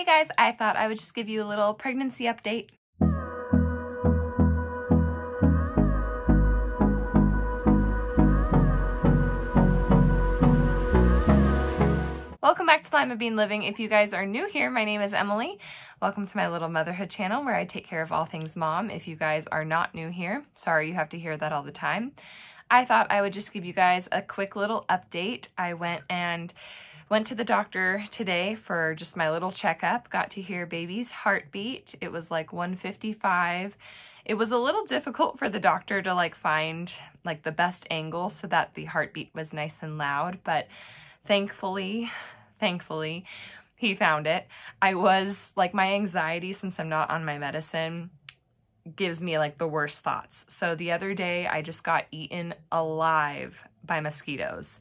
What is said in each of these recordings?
Hey guys, I thought I would just give you a little pregnancy update. Welcome back to Limabean Living. If you guys are new here, my name is Emily. Welcome to my little motherhood channel where I take care of all things mom. If you guys are not new here, sorry you have to hear that all the time. I thought I would just give you guys a quick little update. I went and Went to the doctor today for just my little checkup. Got to hear baby's heartbeat. It was like 155. It was a little difficult for the doctor to like find like the best angle so that the heartbeat was nice and loud, but thankfully, thankfully, he found it. I was like my anxiety since I'm not on my medicine gives me like the worst thoughts. So the other day I just got eaten alive by mosquitoes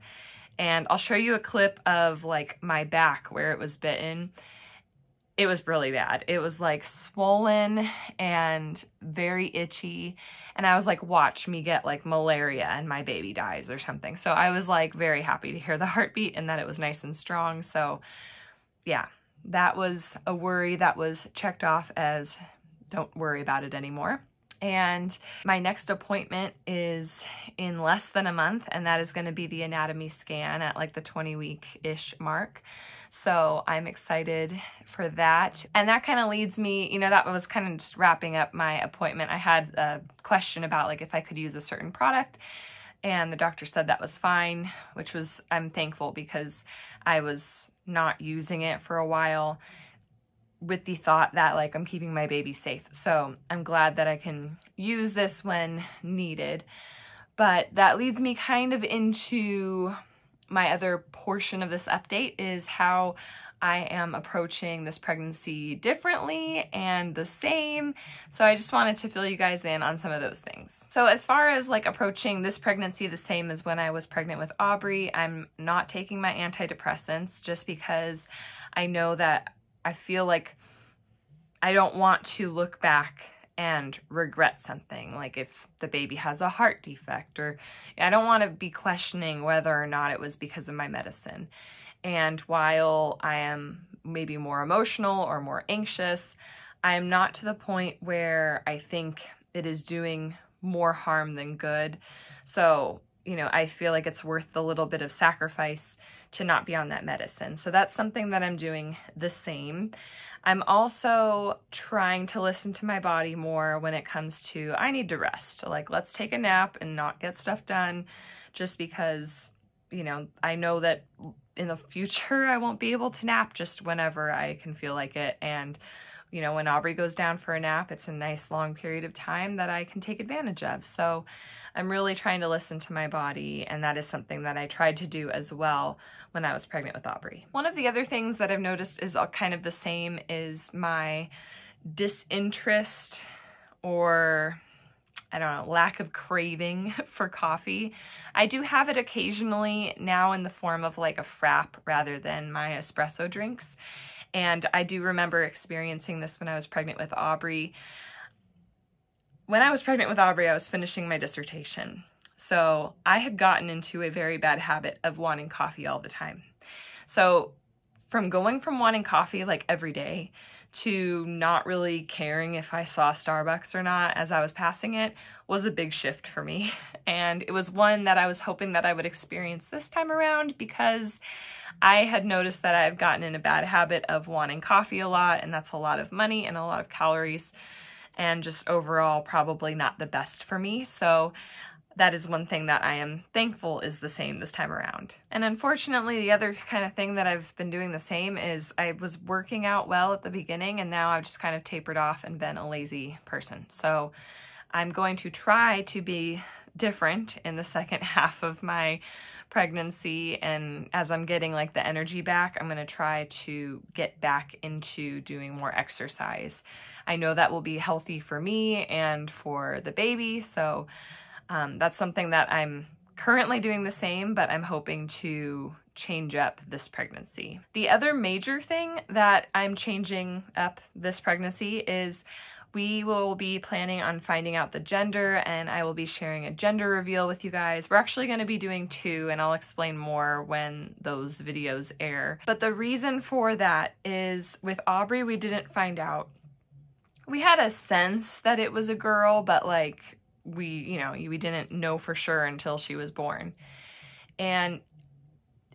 and I'll show you a clip of like my back where it was bitten. It was really bad. It was like swollen and very itchy. And I was like, watch me get like malaria and my baby dies or something. So I was like very happy to hear the heartbeat and that it was nice and strong. So yeah, that was a worry that was checked off as don't worry about it anymore. And my next appointment is in less than a month, and that is going to be the anatomy scan at like the 20 week ish mark. So I'm excited for that. And that kind of leads me, you know, that was kind of just wrapping up my appointment. I had a question about like if I could use a certain product and the doctor said that was fine, which was, I'm thankful because I was not using it for a while with the thought that like I'm keeping my baby safe. So I'm glad that I can use this when needed. But that leads me kind of into my other portion of this update is how I am approaching this pregnancy differently and the same. So I just wanted to fill you guys in on some of those things. So as far as like approaching this pregnancy the same as when I was pregnant with Aubrey, I'm not taking my antidepressants just because I know that I feel like I don't want to look back and regret something like if the baby has a heart defect or I don't want to be questioning whether or not it was because of my medicine. And while I am maybe more emotional or more anxious, I am not to the point where I think it is doing more harm than good. So, you know, I feel like it's worth the little bit of sacrifice to not be on that medicine. So that's something that I'm doing the same. I'm also trying to listen to my body more when it comes to I need to rest. Like, let's take a nap and not get stuff done just because, you know, I know that in the future I won't be able to nap just whenever I can feel like it. And, you know, when Aubrey goes down for a nap, it's a nice long period of time that I can take advantage of. So I'm really trying to listen to my body, and that is something that I tried to do as well when I was pregnant with Aubrey. One of the other things that I've noticed is all kind of the same is my disinterest or I don't know, lack of craving for coffee. I do have it occasionally now in the form of like a frap rather than my espresso drinks. And I do remember experiencing this when I was pregnant with Aubrey. When I was pregnant with Aubrey, I was finishing my dissertation. So I had gotten into a very bad habit of wanting coffee all the time. So from going from wanting coffee like every day to not really caring if I saw Starbucks or not as I was passing it was a big shift for me. And it was one that I was hoping that I would experience this time around because I had noticed that I've gotten in a bad habit of wanting coffee a lot, and that's a lot of money and a lot of calories, and just overall probably not the best for me. So that is one thing that I am thankful is the same this time around. And unfortunately, the other kind of thing that I've been doing the same is I was working out well at the beginning and now I've just kind of tapered off and been a lazy person. So I'm going to try to be different in the second half of my pregnancy and as I'm getting like the energy back, I'm going to try to get back into doing more exercise. I know that will be healthy for me and for the baby, so um, that's something that I'm currently doing the same, but I'm hoping to change up this pregnancy. The other major thing that I'm changing up this pregnancy is we will be planning on finding out the gender and I will be sharing a gender reveal with you guys. We're actually going to be doing two and I'll explain more when those videos air. But the reason for that is with Aubrey, we didn't find out. We had a sense that it was a girl, but like we, you know, we didn't know for sure until she was born. And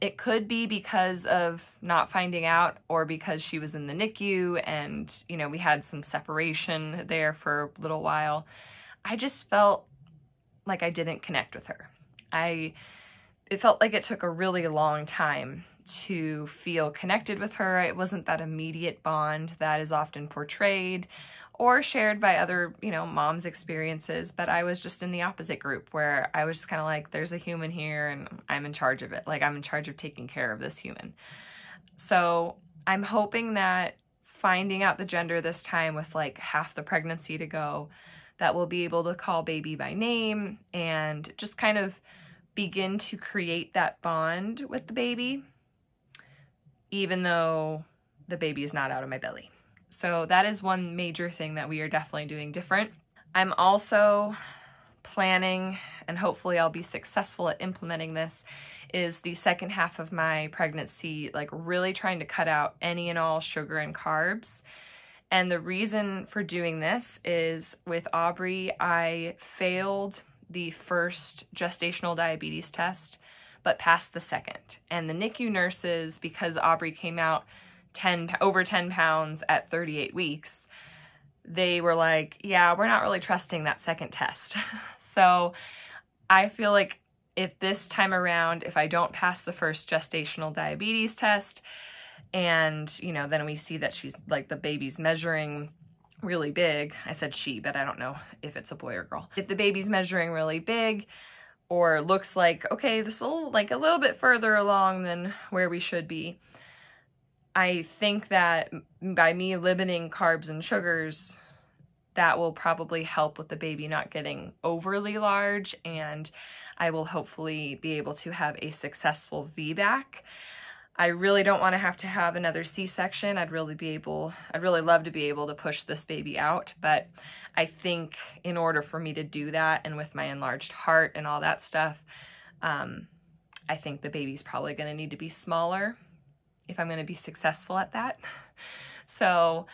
it could be because of not finding out or because she was in the NICU and, you know, we had some separation there for a little while. I just felt like I didn't connect with her. I it felt like it took a really long time to feel connected with her. It wasn't that immediate bond that is often portrayed or shared by other, you know, moms' experiences, but I was just in the opposite group where I was just kind of like, there's a human here and I'm in charge of it. Like, I'm in charge of taking care of this human. So I'm hoping that finding out the gender this time with like half the pregnancy to go, that we'll be able to call baby by name and just kind of begin to create that bond with the baby, even though the baby is not out of my belly. So that is one major thing that we are definitely doing different. I'm also planning, and hopefully I'll be successful at implementing this, is the second half of my pregnancy, like really trying to cut out any and all sugar and carbs. And the reason for doing this is with Aubrey, I failed the first gestational diabetes test, but passed the second. And the NICU nurses, because Aubrey came out 10 over 10 pounds at 38 weeks they were like yeah we're not really trusting that second test. So i feel like if this time around if i don't pass the first gestational diabetes test and you know then we see that she's like the baby's measuring really big i said she but i don't know if it's a boy or girl. If the baby's measuring really big or looks like okay this little like a little bit further along than where we should be I think that by me limiting carbs and sugars, that will probably help with the baby not getting overly large and I will hopefully be able to have a successful VBAC. I really don't want to have to have another C-section. I'd really be able, I'd really love to be able to push this baby out, but I think in order for me to do that and with my enlarged heart and all that stuff, um, I think the baby's probably going to need to be smaller if I'm going to be successful at that. So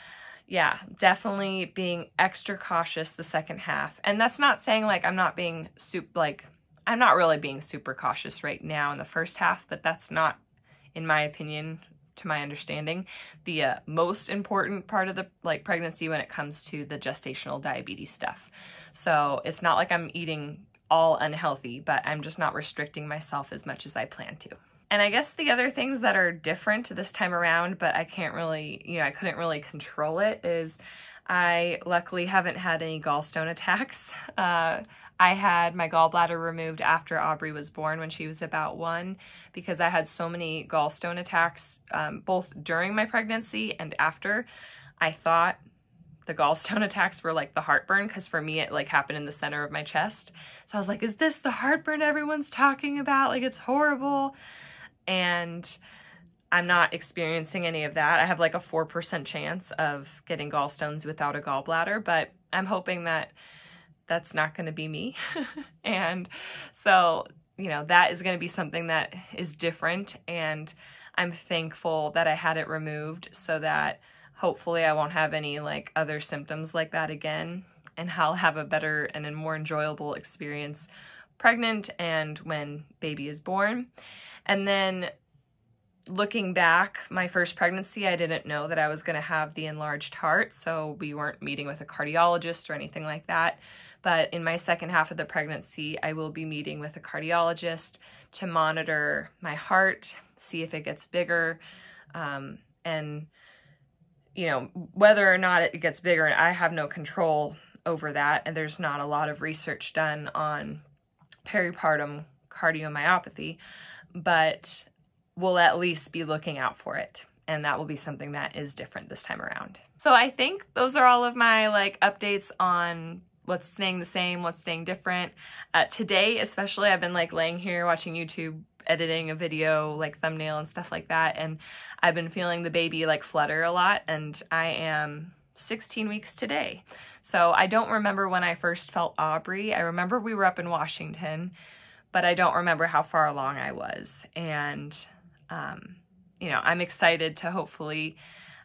yeah, definitely being extra cautious the second half. And that's not saying like I'm not being super, like, I'm not really being super cautious right now in the first half, but that's not, in my opinion, to my understanding, the uh, most important part of the like pregnancy when it comes to the gestational diabetes stuff. So it's not like I'm eating all unhealthy, but I'm just not restricting myself as much as I plan to. And I guess the other things that are different this time around, but I can't really, you know, I couldn't really control it, is I luckily haven't had any gallstone attacks. Uh, I had my gallbladder removed after Aubrey was born when she was about one because I had so many gallstone attacks um, both during my pregnancy and after. I thought the gallstone attacks were like the heartburn because for me it like happened in the center of my chest. So I was like, is this the heartburn everyone's talking about? Like it's horrible and I'm not experiencing any of that. I have like a 4% chance of getting gallstones without a gallbladder, but I'm hoping that that's not going to be me. and so, you know, that is going to be something that is different. And I'm thankful that I had it removed so that hopefully I won't have any like other symptoms like that again. And I'll have a better and a more enjoyable experience pregnant and when baby is born. And then looking back, my first pregnancy, I didn't know that I was going to have the enlarged heart, so we weren't meeting with a cardiologist or anything like that. But in my second half of the pregnancy, I will be meeting with a cardiologist to monitor my heart, see if it gets bigger, um, and you know whether or not it gets bigger. I have no control over that, and there's not a lot of research done on peripartum cardiomyopathy but we'll at least be looking out for it. And that will be something that is different this time around. So I think those are all of my like updates on what's staying the same, what's staying different. Uh, today, especially, I've been like laying here watching YouTube, editing a video, like thumbnail and stuff like that. And I've been feeling the baby like flutter a lot. And I am 16 weeks today. So I don't remember when I first felt Aubrey. I remember we were up in Washington, but I don't remember how far along I was. And, um, you know, I'm excited to hopefully,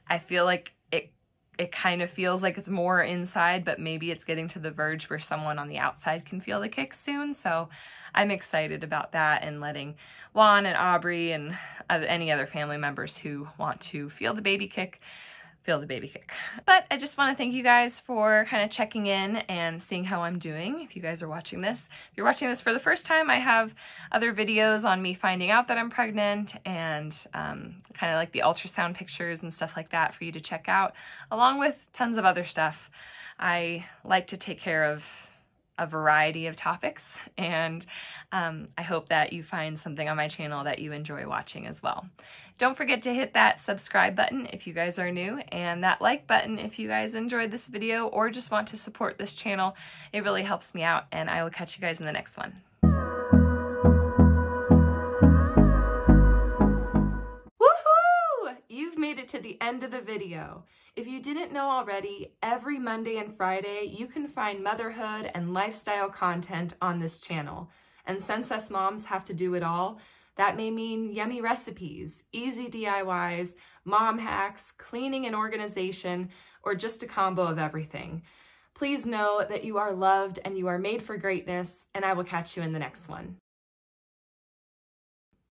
I feel like it, it kind of feels like it's more inside, but maybe it's getting to the verge where someone on the outside can feel the kick soon. So I'm excited about that and letting Juan and Aubrey and any other family members who want to feel the baby kick feel the baby kick. But I just want to thank you guys for kind of checking in and seeing how I'm doing if you guys are watching this. If you're watching this for the first time, I have other videos on me finding out that I'm pregnant and um, kind of like the ultrasound pictures and stuff like that for you to check out, along with tons of other stuff. I like to take care of a variety of topics and um, I hope that you find something on my channel that you enjoy watching as well. Don't forget to hit that subscribe button if you guys are new and that like button if you guys enjoyed this video or just want to support this channel. It really helps me out and I will catch you guys in the next one. Woohoo! You've made it to the end of the video. If you didn't know already, every Monday and Friday you can find motherhood and lifestyle content on this channel. And since us moms have to do it all, that may mean yummy recipes, easy DIYs, mom hacks, cleaning and organization, or just a combo of everything. Please know that you are loved and you are made for greatness, and I will catch you in the next one.